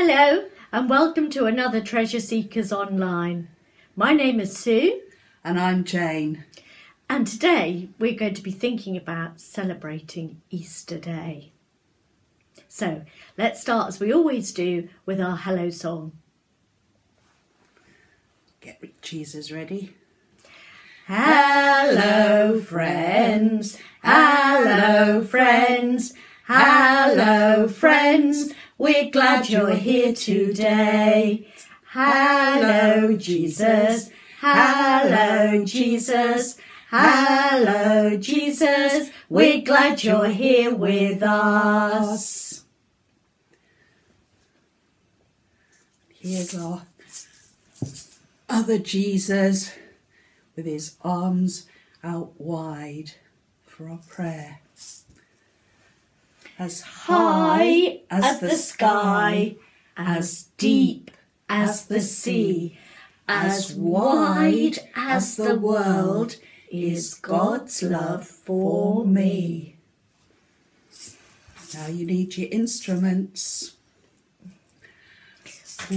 Hello, and welcome to another Treasure Seekers Online. My name is Sue, And I'm Jane. and today we're going to be thinking about celebrating Easter Day. So let's start, as we always do, with our hello song. Get Jesus ready. Hello, friends. Hello, friends. Hello, friends. We're glad you're here today. Hello, Jesus. Hello, Jesus. Hello, Jesus. We're glad you're here with us. Here's our other Jesus with his arms out wide for our prayer. As High as the sky, as deep as the sea, as wide as the world is God's love for me. Now you need your instruments.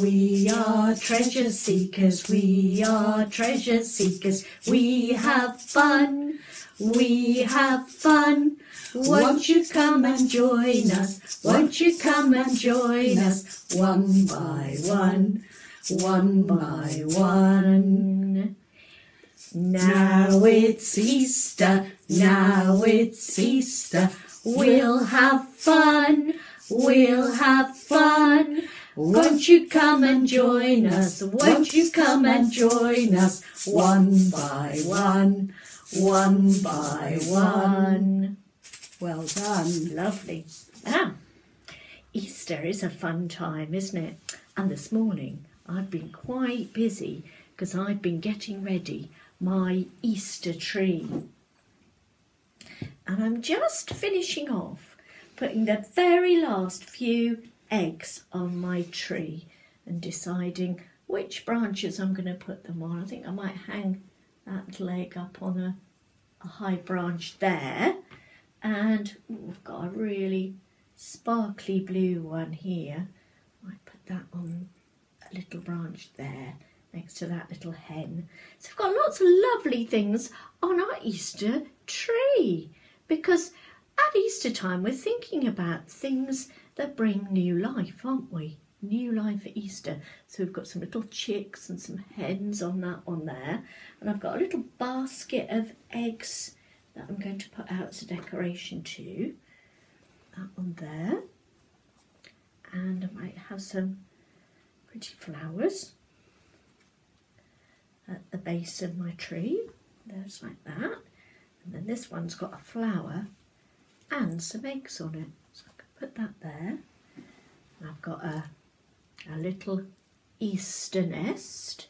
We are treasure seekers, we are treasure seekers, we have fun, we have fun. Won't you come and join us? Won't you come and join us? One by one, one by one. Now it's Easter, now it's Easter. We'll have fun, we'll have fun. Won't you come and join us? Won't you come and join us? One by one, one by one. Well done. Lovely. Now, Easter is a fun time, isn't it? And this morning I've been quite busy because I've been getting ready my Easter tree. And I'm just finishing off putting the very last few eggs on my tree and deciding which branches I'm going to put them on. I think I might hang that leg up on a, a high branch there. And ooh, we've got a really sparkly blue one here. Might put that on a little branch there next to that little hen. So we've got lots of lovely things on our Easter tree because at Easter time we're thinking about things that bring new life, aren't we? New life at Easter. So we've got some little chicks and some hens on that one there. And I've got a little basket of eggs that I'm going to put out as a decoration too. That one there. And I might have some pretty flowers at the base of my tree. There's like that. And then this one's got a flower and some eggs on it. So I can put that there. And I've got a, a little Easter nest.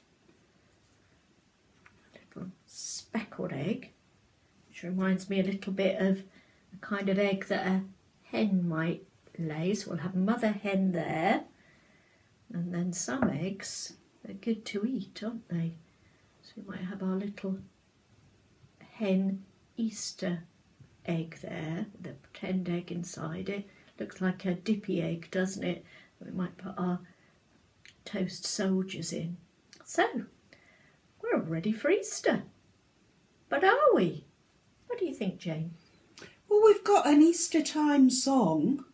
A little speckled egg, reminds me a little bit of the kind of egg that a hen might lay. So we'll have mother hen there. And then some eggs, they're good to eat, aren't they? So we might have our little hen Easter egg there a pretend egg inside it. Looks like a dippy egg, doesn't it? We might put our toast soldiers in. So, we're all ready for Easter. But are we? What do you think, Jane? Well, we've got an Easter time song,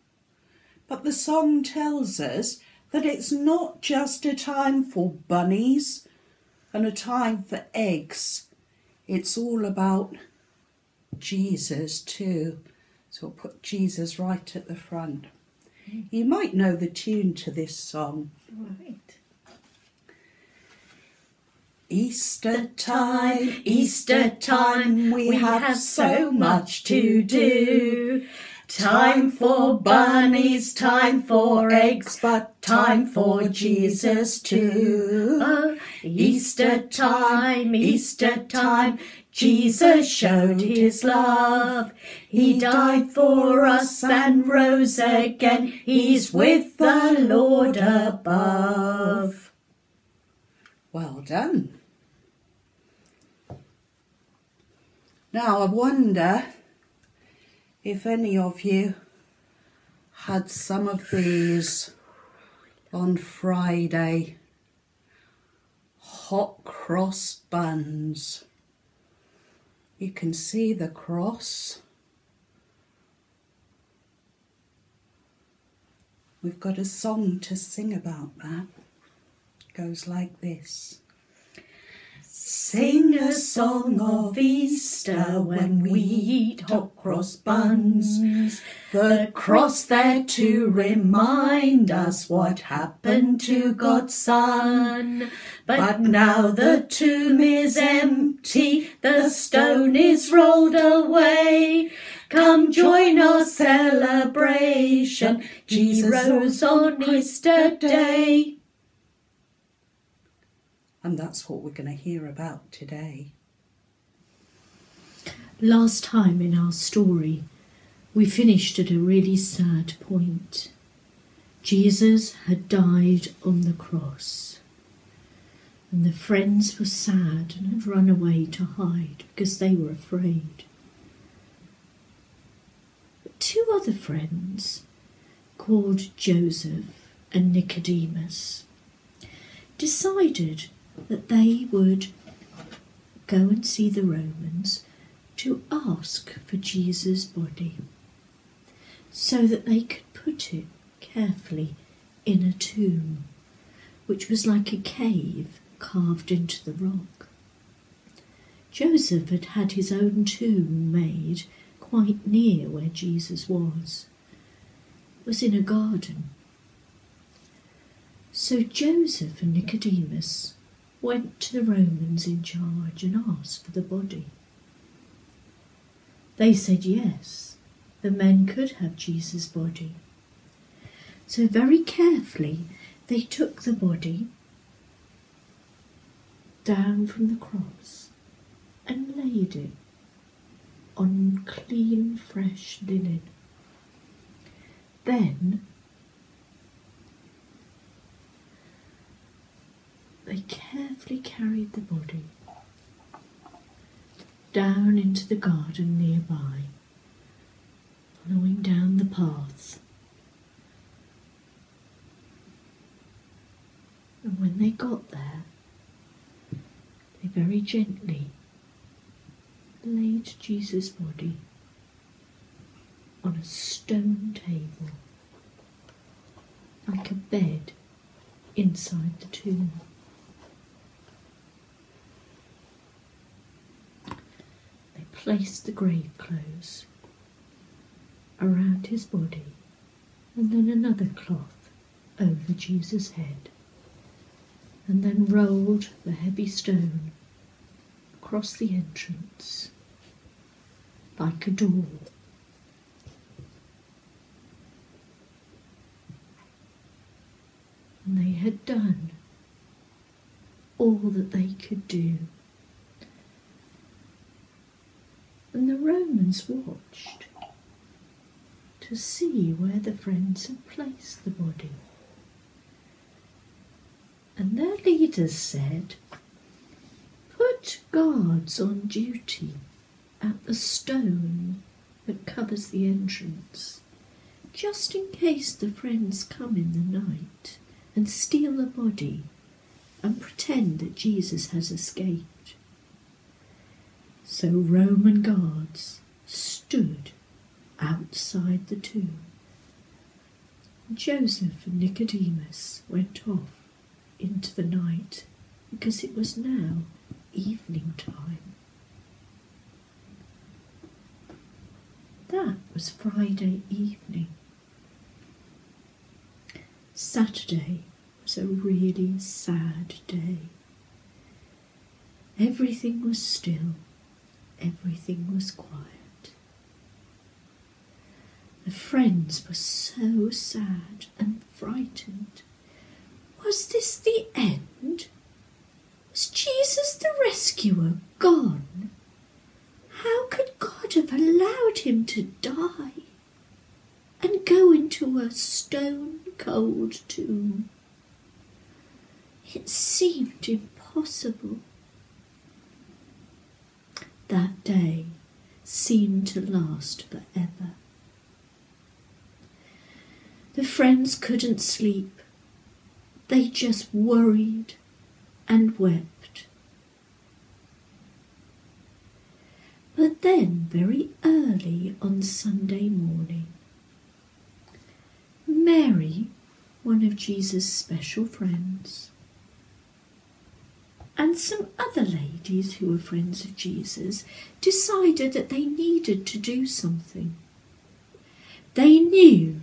but the song tells us that it's not just a time for bunnies and a time for eggs. It's all about Jesus too. So we'll put Jesus right at the front. Mm. You might know the tune to this song. Right. Easter time, Easter time, we, have, so much to do. Time for bunnies, time for eggs, but time for Jesus too. Oh, Easter time, Easter time, Jesus showed his love. He died for us and rose again. He's with the Lord above. Well done. Now I wonder if any of you had some of these on Friday. Hot cross buns. You can see the cross. We've got a song to sing about that. It goes like this. Sing a song of Easter when we eat hot cross buns. The cross there to remind us what happened to God's Son. But now the tomb is empty, the stone is rolled away. Come join our celebration. Jesus rose on Easter Day. And that's what we're going to hear about today. Last time in our story, we finished at a really sad point. Jesus had died on the cross, and the friends were sad and had run away to hide because they were afraid. But two other friends, called Joseph and Nicodemus, decided that they would go and see the Romans to ask for Jesus' body so that they could put it carefully in a tomb, which was like a cave carved into the rock. Joseph had had his own tomb made quite near where Jesus was. It was in a garden. So Joseph and Nicodemus went to the Romans in charge and asked for the body. They said yes, the men could have Jesus' body. So, very carefully, they took the body down from the cross and laid it on clean, fresh linen. Then they carefully carried the body down into the garden nearby, following down the path. And when they got there, they very gently laid Jesus' body on a stone table, like a bed inside the tomb. They placed the grave clothes around his body and then another cloth over Jesus' head, and then rolled the heavy stone across the entrance like a door. And they had done all that they could do. And the Romans watched to see where the friends had placed the body. And their leaders said, Put guards on duty at the stone that covers the entrance, just in case the friends come in the night and steal the body and pretend that Jesus has escaped. So Roman guards stood outside the tomb. Joseph and Nicodemus went off into the night because it was now evening time. That was Friday evening. Saturday was a really sad day. Everything was still, everything was quiet. The friends were so sad and frightened. Was this the end? Was Jesus the rescuer gone? How could God have allowed him to die and go into a stone cold tomb? It seemed impossible. That day seemed to last forever. The friends couldn't sleep they just worried and wept. But then, very early on Sunday morning, Mary, one of Jesus' special friends, and some other ladies who were friends of Jesus decided that they needed to do something. They knew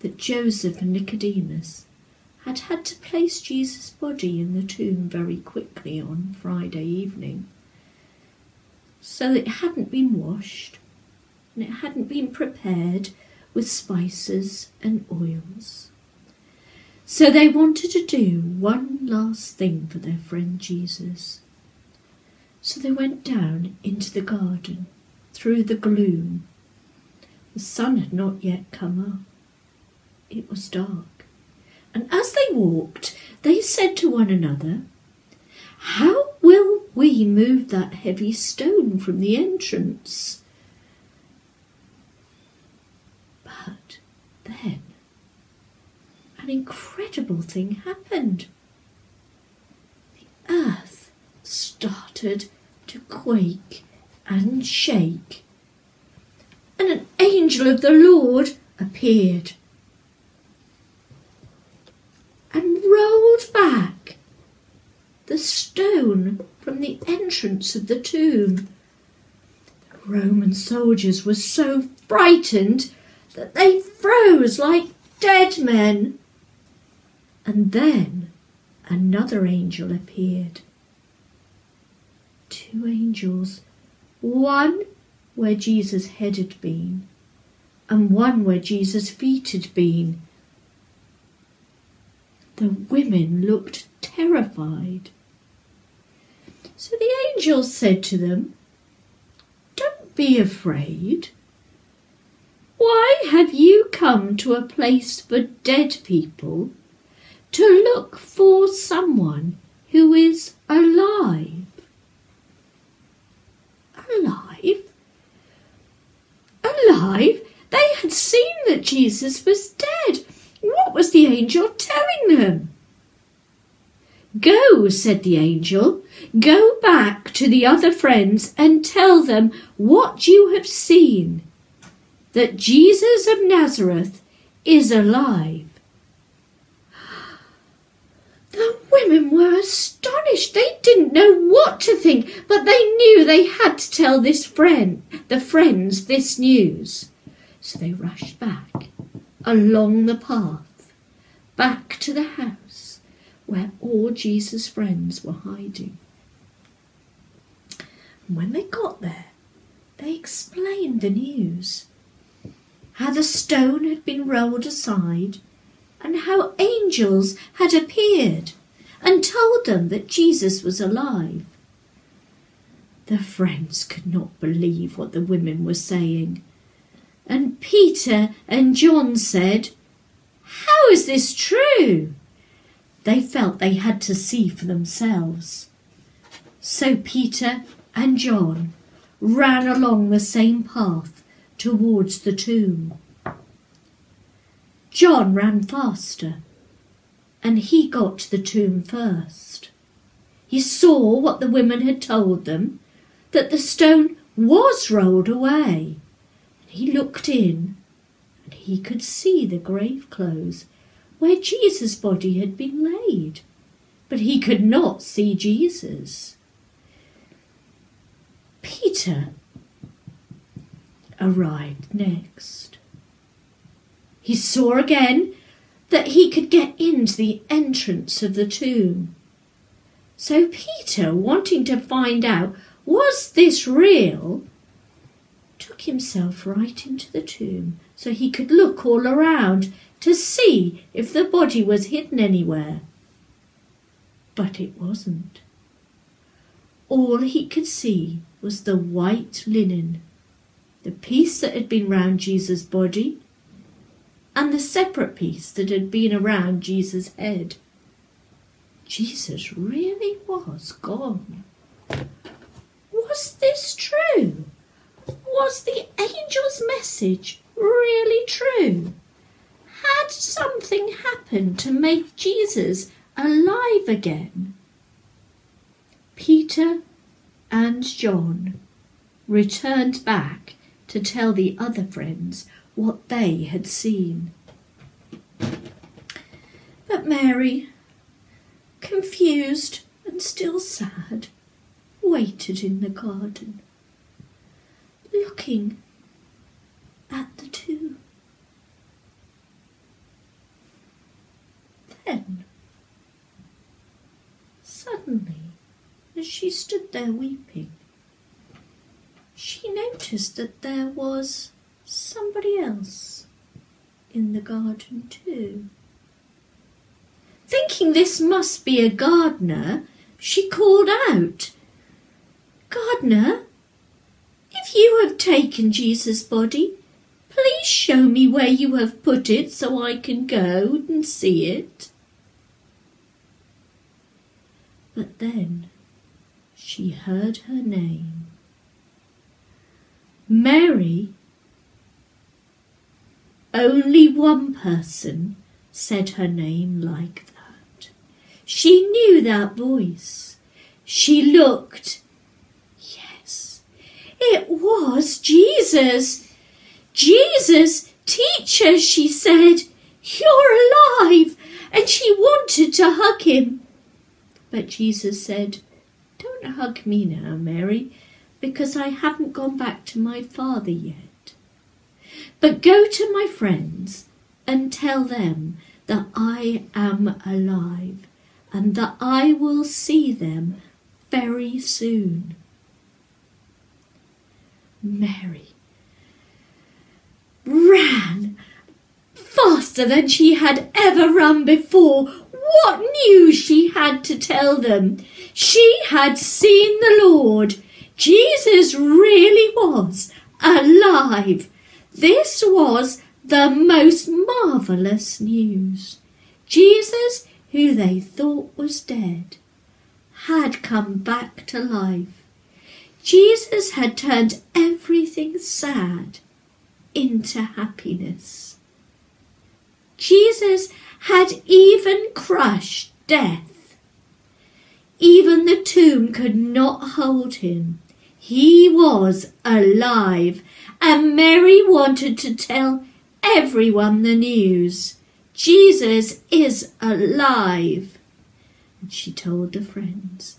that Joseph and Nicodemus had had to place Jesus' body in the tomb very quickly on Friday evening. So it hadn't been washed and it hadn't been prepared with spices and oils. So they wanted to do one last thing for their friend Jesus. So they went down into the garden through the gloom. The sun had not yet come up. It was dark. And as they walked, they said to one another, How will we move that heavy stone from the entrance? But then an incredible thing happened. The earth started to quake and shake, and an angel of the Lord appeared and rolled back the stone from the entrance of the tomb. The Roman soldiers were so frightened that they froze like dead men. And then another angel appeared. Two angels, one where Jesus' head had been, and one where Jesus' feet had been. The women looked terrified. So the angel said to them, Don't be afraid. Why have you come to a place for dead people to look for someone who is alive? Alive? Alive? They had seen that Jesus was dead. What was the angel telling them? Go, said the angel, go back to the other friends and tell them what you have seen that Jesus of Nazareth is alive. The women were astonished. They didn't know what to think, but they knew they had to tell this friend, the friends, this news. So they rushed back along the path, back to the house where all Jesus' friends were hiding. And when they got there, they explained the news how the stone had been rolled aside, and how angels had appeared and told them that Jesus was alive. The friends could not believe what the women were saying, and Peter and John said, How is this true? They felt they had to see for themselves. So Peter and John ran along the same path towards the tomb. John ran faster, and he got to the tomb first. He saw what the women had told them, that the stone was rolled away. He looked in, and he could see the grave clothes where Jesus' body had been laid, but he could not see Jesus. Peter arrived next. He saw again that he could get into the entrance of the tomb. So Peter, wanting to find out was this real, took himself right into the tomb so he could look all around to see if the body was hidden anywhere. But it wasn't. All he could see was the white linen the piece that had been round Jesus' body and the separate piece that had been around Jesus' head. Jesus really was gone. Was this true? Was the angel's message really true? Had something happened to make Jesus alive again? Peter and John returned back to tell the other friends what they had seen. But Mary, confused and still sad, waited in the garden, looking at the two. Then, suddenly, as she stood there weeping, she noticed that there was somebody else in the garden too. Thinking this must be a gardener, she called out, Gardener, if you have taken Jesus' body, please show me where you have put it so I can go and see it. But then she heard her name. Mary. Only one person said her name like that. She knew that voice. She looked. Yes, it was Jesus. Jesus, teacher, she said, you're alive. And she wanted to hug him. But Jesus said, Don't hug me now, Mary, because I haven't gone back to my father yet. But go to my friends and tell them that I am alive and that I will see them very soon. Mary ran faster than she had ever run before. What news she had to tell them! She had seen the Lord. Jesus really was alive. This was the most marvellous news. Jesus, who they thought was dead, had come back to life. Jesus had turned everything sad into happiness. Jesus had even crushed death. Even the tomb could not hold him. He was alive, and Mary wanted to tell everyone the news. Jesus is alive. And she told the friends.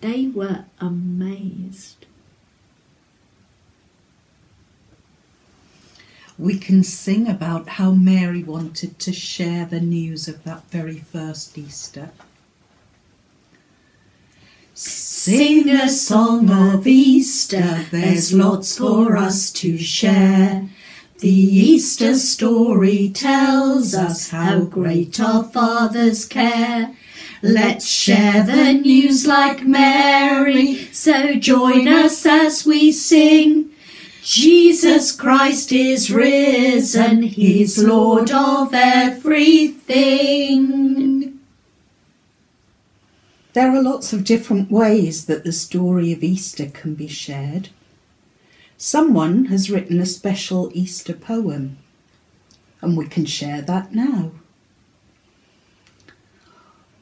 They were amazed. we can sing about how Mary wanted to share the news of that very first Easter. Sing a song of Easter, there's lots for us to share. The Easter story tells us how great our Father's care. Let's share the news like Mary, so join us as we sing. Jesus Christ is risen, he's Lord of everything. There are lots of different ways that the story of Easter can be shared. Someone has written a special Easter poem, and we can share that now.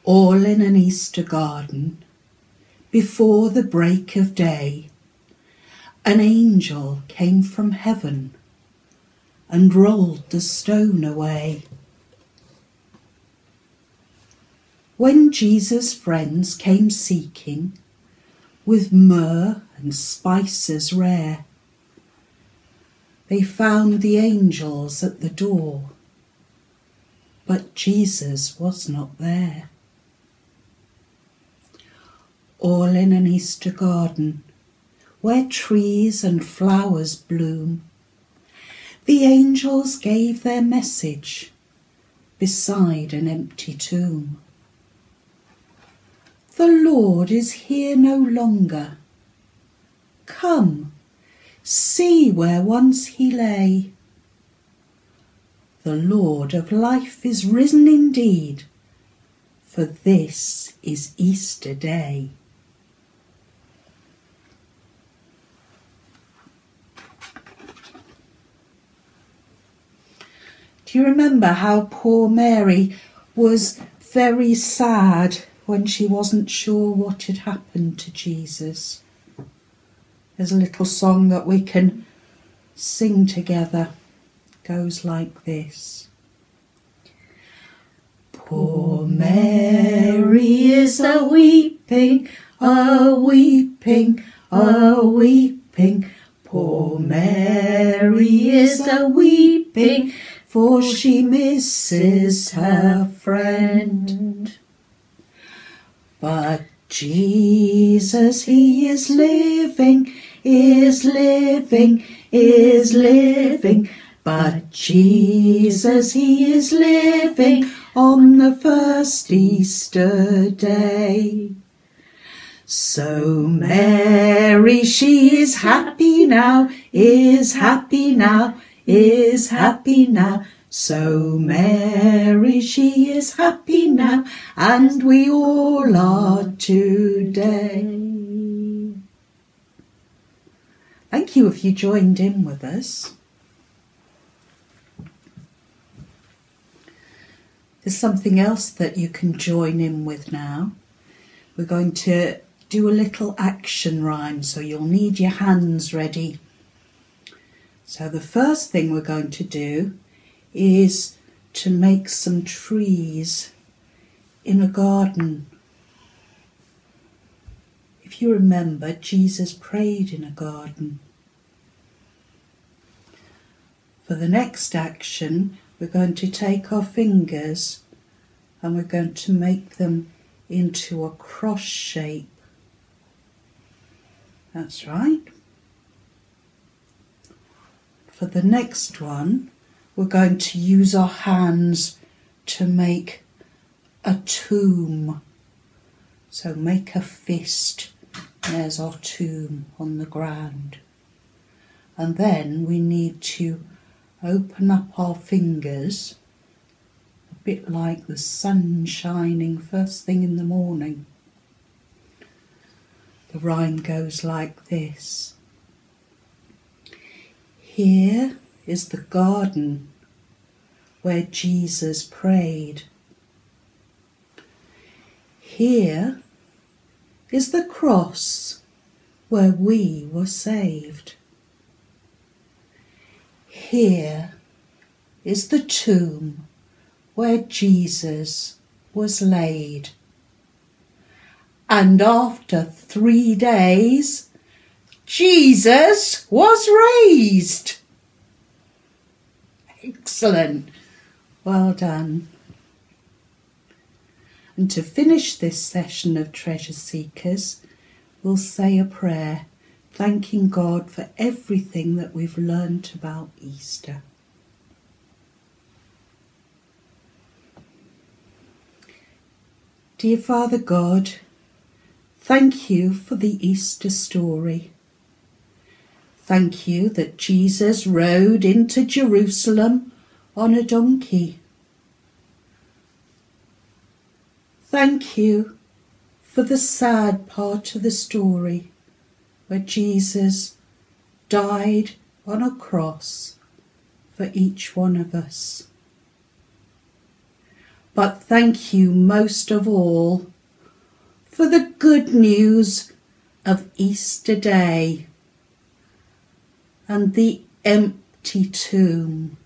All in an Easter garden, before the break of day, an angel came from heaven and rolled the stone away. When Jesus' friends came seeking with myrrh and spices rare, they found the angels at the door, but Jesus was not there. All in an Easter garden where trees and flowers bloom. The angels gave their message beside an empty tomb. The Lord is here no longer. Come, see where once he lay. The Lord of life is risen indeed, for this is Easter Day. Do you remember how poor Mary was very sad when she wasn't sure what had happened to Jesus? There's a little song that we can sing together. It goes like this. Poor Mary is a weeping, a weeping, a weeping. Poor Mary is a weeping, for she misses her friend. But Jesus, he is living, is living, is living. But Jesus, he is living on the first Easter day. So Mary, she is happy now, is happy now, is happy now. So Mary, she is happy now, and we all are today. Thank you if you joined in with us. There's something else that you can join in with now. We're going to do a little action rhyme, so you'll need your hands ready. So the first thing we're going to do is to make some trees in a garden. If you remember, Jesus prayed in a garden. For the next action, we're going to take our fingers and we're going to make them into a cross shape. That's right. For the next one, we're going to use our hands to make a tomb. So make a fist. There's our tomb on the ground. And then we need to open up our fingers, a bit like the sun shining first thing in the morning. The rhyme goes like this. Here is the garden where Jesus prayed. Here is the cross where we were saved. Here is the tomb where Jesus was laid. And after three days, Jesus was raised. Excellent. Well done. And to finish this session of Treasure Seekers, we'll say a prayer thanking God for everything that we've learnt about Easter. Dear Father God, thank you for the Easter story. Thank you that Jesus rode into Jerusalem on a donkey. Thank you for the sad part of the story where Jesus died on a cross for each one of us. But thank you most of all for the good news of Easter Day and the empty tomb.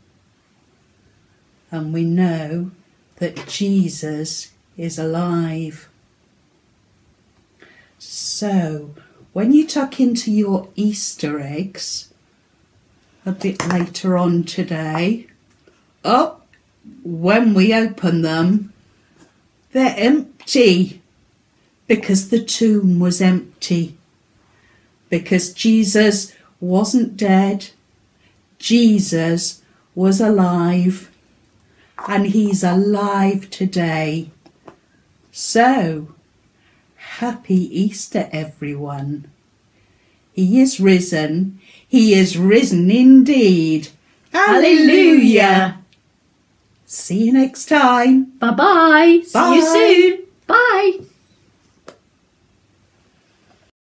And we know that Jesus is alive. So, when you tuck into your Easter eggs a bit later on today, oh, when we open them, they're empty because the tomb was empty. Because Jesus wasn't dead, Jesus was alive, and he's alive today. So, Happy Easter, everyone. He is risen. He is risen indeed. Hallelujah. See you next time. Bye-bye. Bye. See you soon. Bye.